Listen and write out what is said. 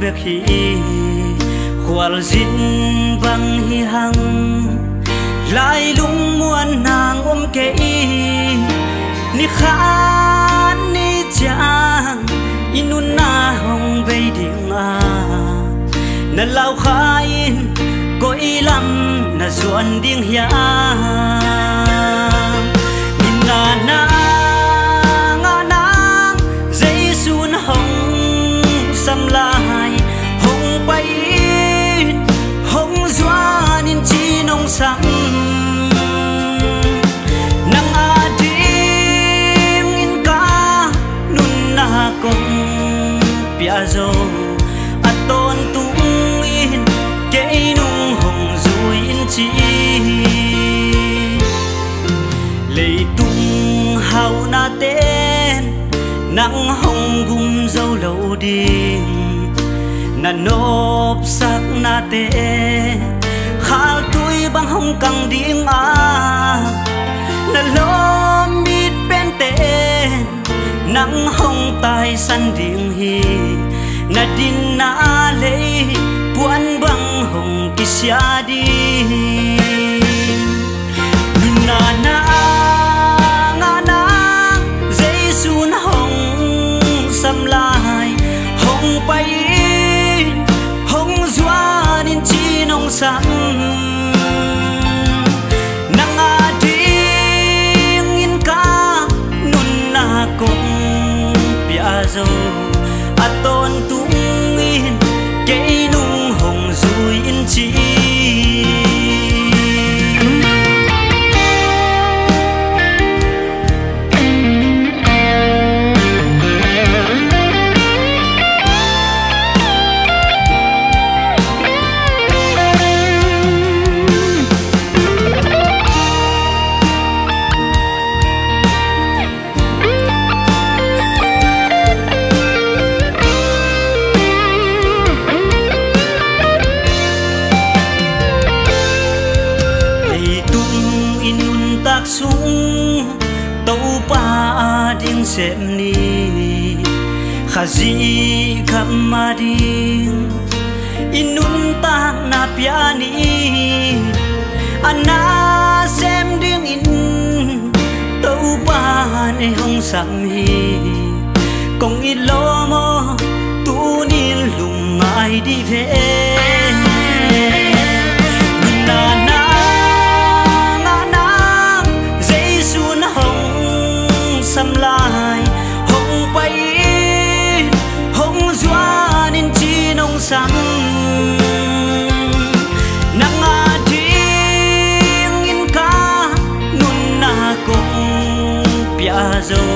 bek hi khwal zin bang hi hang lai lung muan nang om ke i ni khan ni chang inun na hong ve ding a na lau khain ko ilam na zuan ding hiang kong pia zo tôn tung in ke nung hồng zui in chi. Lấy tung hào na tên nắng hồng gum dâu lâu đi na nộp sắc na tê khal tuổi bang hồng căng điên à nắng hồng tai san điên hi na din na lệ buan bang hồng kisya đi. Na na nga na dây sun hồng sam lai. Hồng bay hồng doa nên chi nông sam pia sung tàu pa ding xem ni. Gì kham ma ding in ta tak na piani ana xem ding in tàu pa ne hong sam hi. Công ít lo mo tu ni lùng ai đi về. Xăm lai hồng bay hồng doa nên chi nông sam nắng à ding in ka nun na cùng pia dâu